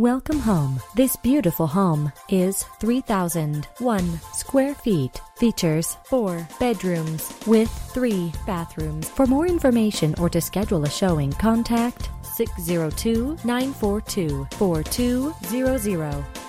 Welcome home. This beautiful home is 3,001 square feet. Features four bedrooms with three bathrooms. For more information or to schedule a showing, contact 602 942 4200.